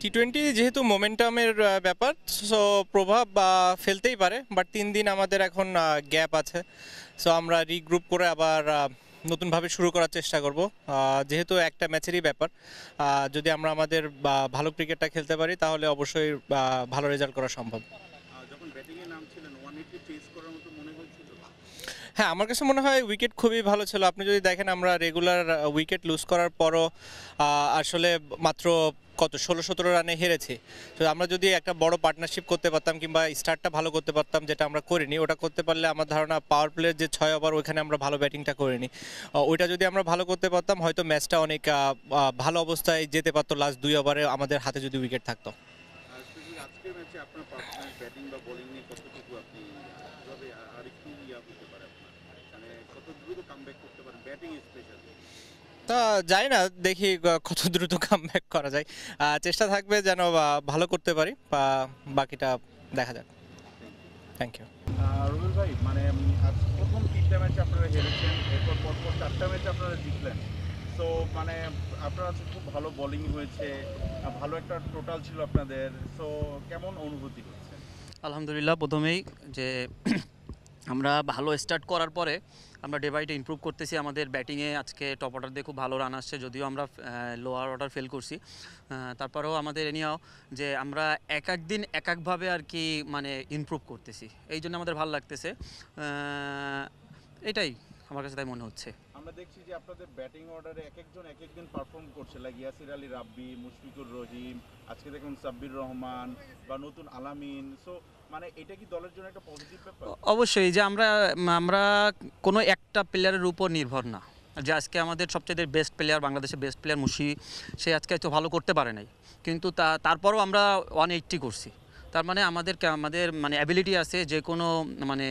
T twenty যেহেতু মোমেন্টামের ব্যাপার so প্রভাব ফেলতেই পারে বাট তিন দিন আমাদের এখন গ্যাপ আছে। সো আমরা রিগ্রুপ করে আবার নতুনভাবে শুরু করার চেষ্টা করব। যেহেতু একটা ম্যাচেরই ব্যাপার যদি আমরা আমাদের ভালো ক্রিকেটটা খেলতে পারি, তাহলে অবশ্যই ভালো রেজাল্ট করা সম্ভব। হ্যাঁ আমার কাছে মনে হয় উইকেট খুবই ভালো ছিল। আপনি যদি দেখেন আমরা রেগুলার উইকেট লুজ করার পরও আসলে মাত্র কত, ষোলো, সতেরো রানে হেরেছে। তো আমরা যদি একটা বড় পার্টনারশিপ করতে পারতাম কিংবা স্টার্টটা ভালো করতে পারতাম যেটা আমরা করিনি, ওটা করতে পারলে আমার ধারণা পাওয়ার প্লের যে ছয় ওভার ওইখানে আমরা ভালো ব্যাটিংটা করিনি। ওইটা যদি আমরা ভালো করতে পারতাম, হয়তো ম্যাচটা অনেক ভালো অবস্থায় যেতে পারতো লাস্ট দুই ওভারে আমাদের হাতে যদি উইকেট থাকতো। ব্যাটিং তা যাই না দেখি কত দ্রুত কাম করা যায়। চেষ্টা থাকবে যেন ভালো করতে পারি বা বাকিটা দেখা যাক। থ্যাংক ইউ রুবেল ভাই মানে প্রথম তিনটা ম্যাচে আপনারা হেরেছেন এরপর পরপর চারটা ম্যাচে আপনারা জিতলেন। তো মানে আপনার খুব ভালো বোলিং হয়েছে ভালো একটা টোটাল ছিল আপনাদের। তো কেমন অনুভূতি হচ্ছে? আলহামদুলিল্লাহ প্রথমেই যে আমরা ভালো স্টার্ট করার পরে আমরা ডে বাই ডে ইম্প্রুভ করতেছি। আমাদের ব্যাটিংয়ে আজকে টপ অর্ডার দিয়ে খুব ভালো রান আসছে, যদিও আমরা লোয়ার অর্ডার ফেল করছি। তারপরেও আমাদের এনিয়াও যে আমরা এক এক দিন এক একভাবে আর কি মানে ইমপ্রুভ করতেছি। এই জন্য আমাদের ভালো লাগতেছে। এটাই আমার কাছে তাই মনে হচ্ছে। আমরা দেখছি যে আপনাদের ব্যাটিং অর্ডারে এক একজন এক একদিন পারফর্ম করছে লাইক ইয়াসির আলী রাব্বি, মুশফিকুর রহিম, আজকে দেখুন সাব্বির রহমান বা নতুন আলামিন। সো মানে অবশ্যই, যে আমরা আমরা কোনো একটা প্লেয়ারের উপর নির্ভর না। যে আজকে আমাদের সবচেয়ে বেস্ট প্লেয়ার বাংলাদেশের বেস্ট প্লেয়ার মুশি, সে আজকে হয়তো ভালো করতে পারে নাই। কিন্তু তা, তারপরও আমরা ওয়ান এইট্টি করছি। তার মানে আমাদেরকে, আমাদের মানে অ্যাবিলিটি আছে যে কোনো মানে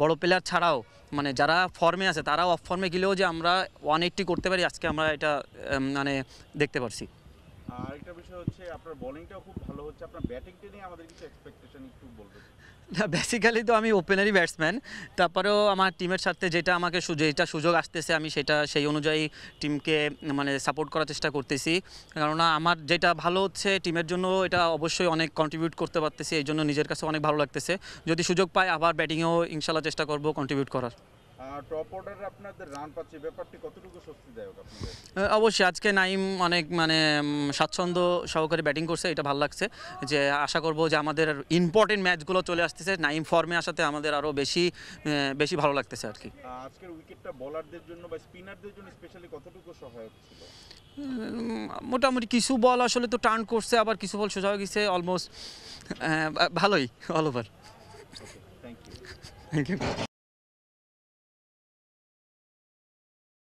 বড় প্লেয়ার ছাড়াও মানে যারা ফর্মে আছে তারাও অফ ফর্মে গেলেও যে আমরা ওয়ান এইট্টি করতে পারি, আজকে আমরা এটা মানে দেখতে পারছি। আর একটা বিষয় হচ্ছে, আপনার বেসিক্যালি তো আমি ওপেনারই ব্যাটসম্যান তারপরেও আমার টিমের সাথে যেটা আমাকে যেটা সুযোগ আসতেছে, আমি সেটা, সেই অনুযায়ী টিমকে মানে সাপোর্ট করার চেষ্টা করতেছি। কেননা আমার যেটা ভালো হচ্ছে টিমের জন্য, এটা অবশ্যই অনেক কন্ট্রিবিউট করতে পারতেছি। এই জন্য নিজের কাছে অনেক ভালো লাগতেছে। যদি সুযোগ পাই আবার ব্যাটিংয়েও ইনশাল্লাহ চেষ্টা করব কন্ট্রিবিউট করার। টপ অর্ডারে আপনাদের রান পাচ্ছে। ব্যাপারটি কতটুকু স্বস্তিদায়ক আপনাদের? অবশ্যই আজকে নাইম অনেক মানে স্বাচ্ছন্দ্য সহকারে ব্যাটিং করছে এটা ভালো লাগছে। যে আশা করব যে আমাদের ইম্পর্টেন্ট ম্যাচগুলো চলে আসতেছে নাইম ফর্মে আসাতে আমাদের আরও বেশি বেশি ভালো লাগতেছে আর কি। আজকের উইকেটটা বোলারদের জন্য বা স্পিনারদের জন্য স্পেশালি কতটুকু সহায়ক ছিল? মোটামুটি কিছু বল আসলে তো টার্ন করছে আবার কিছু বল সোজা হয়ে গেছে অলমোস্ট ভালোই all over thank you thank you